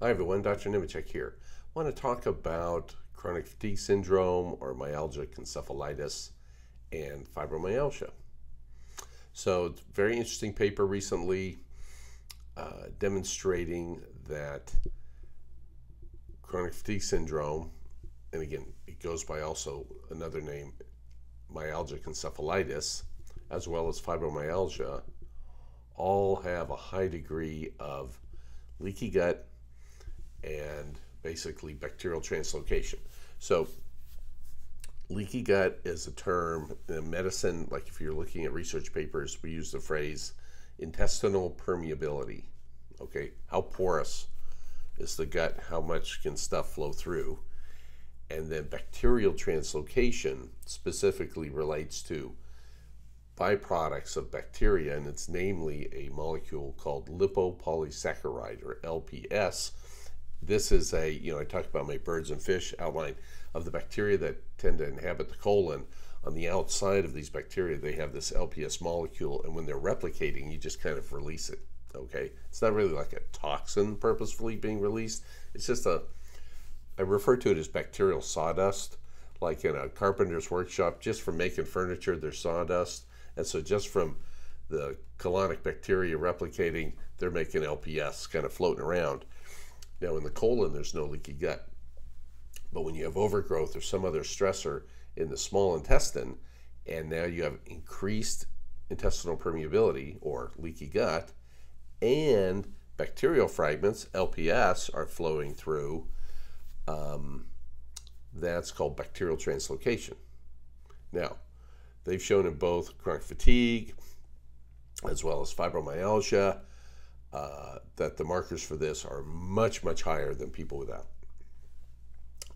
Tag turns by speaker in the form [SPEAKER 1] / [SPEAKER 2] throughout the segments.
[SPEAKER 1] Hi everyone, Dr. Nemechek here. I want to talk about chronic fatigue syndrome or myalgic encephalitis and fibromyalgia. So, very interesting paper recently uh, demonstrating that chronic fatigue syndrome, and again, it goes by also another name, myalgic encephalitis, as well as fibromyalgia, all have a high degree of leaky gut and basically bacterial translocation. So, leaky gut is a term in medicine, like if you're looking at research papers, we use the phrase intestinal permeability. Okay, how porous is the gut? How much can stuff flow through? And then bacterial translocation specifically relates to byproducts of bacteria, and it's namely a molecule called lipopolysaccharide or LPS. This is a, you know, I talked about my birds and fish outline of the bacteria that tend to inhabit the colon. On the outside of these bacteria, they have this LPS molecule, and when they're replicating, you just kind of release it. Okay, it's not really like a toxin purposefully being released. It's just a, I refer to it as bacterial sawdust, like in a carpenter's workshop, just for making furniture, there's sawdust and so just from the colonic bacteria replicating, they're making LPS kind of floating around. Now in the colon, there's no leaky gut. But when you have overgrowth or some other stressor in the small intestine, and now you have increased intestinal permeability or leaky gut, and bacterial fragments, LPS, are flowing through, um, that's called bacterial translocation. Now, They've shown in both chronic fatigue as well as fibromyalgia uh, that the markers for this are much, much higher than people without.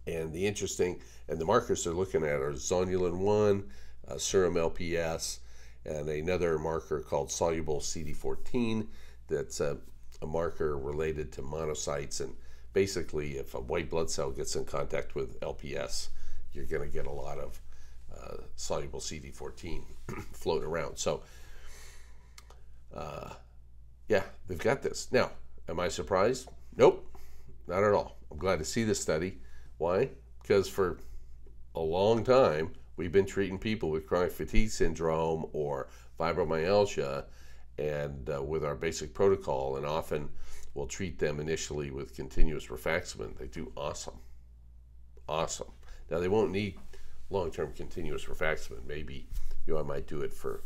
[SPEAKER 1] And the interesting, and the markers they're looking at are zonulin 1, uh, serum LPS, and another marker called soluble CD14 that's a, a marker related to monocytes. And basically, if a white blood cell gets in contact with LPS, you're going to get a lot of uh, soluble CD14 floating around. So, uh, yeah, they've got this. Now, am I surprised? Nope, not at all. I'm glad to see this study. Why? Because for a long time, we've been treating people with chronic fatigue syndrome or fibromyalgia and uh, with our basic protocol, and often we'll treat them initially with continuous rifaximin. They do awesome. Awesome. Now, they won't need long-term continuous rifaximin. Maybe you know I might do it for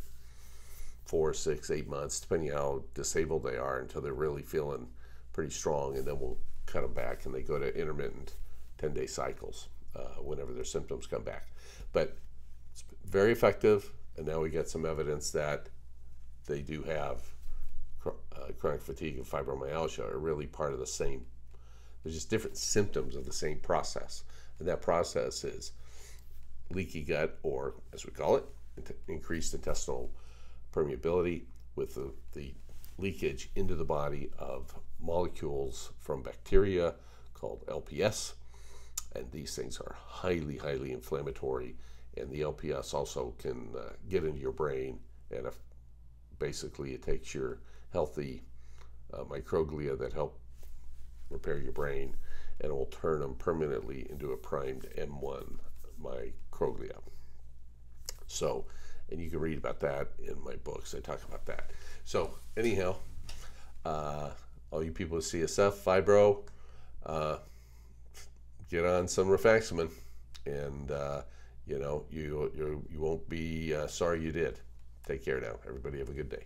[SPEAKER 1] four, six, eight months, depending how disabled they are, until they're really feeling pretty strong, and then we'll cut them back, and they go to intermittent 10-day cycles uh, whenever their symptoms come back. But it's very effective, and now we get some evidence that they do have uh, chronic fatigue and fibromyalgia are really part of the same. There's just different symptoms of the same process, and that process is leaky gut, or as we call it, increased intestinal permeability with the, the leakage into the body of molecules from bacteria called LPS. And these things are highly, highly inflammatory. And the LPS also can uh, get into your brain. And if basically it takes your healthy uh, microglia that help repair your brain and it will turn them permanently into a primed M1 microglia. So, and you can read about that in my books. I talk about that. So, anyhow, uh, all you people with CSF, fibro, uh, get on some rifaximin, and uh, you know you you you won't be uh, sorry you did. Take care now, everybody. Have a good day.